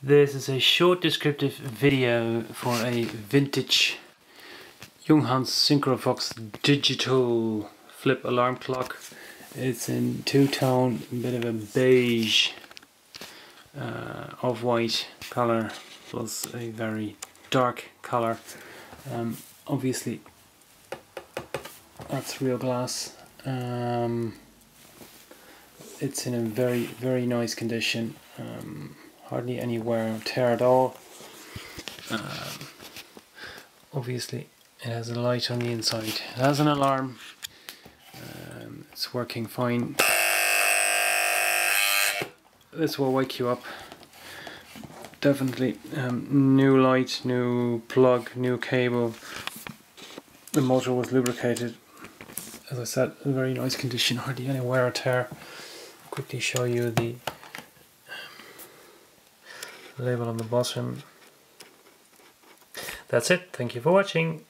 This is a short descriptive video for a vintage Junghans Synchrovox digital flip alarm clock. It's in two-tone, a bit of a beige uh, off-white color plus a very dark color. Um, obviously that's real glass. Um, it's in a very very nice condition. Um, hardly any wear and tear at all. Um, obviously it has a light on the inside. It has an alarm. Um, it's working fine. This will wake you up. Definitely um, new light, new plug, new cable. The motor was lubricated. As I said, very nice condition, hardly any wear or tear. Quickly show you the label on the bottom. That's it. Thank you for watching.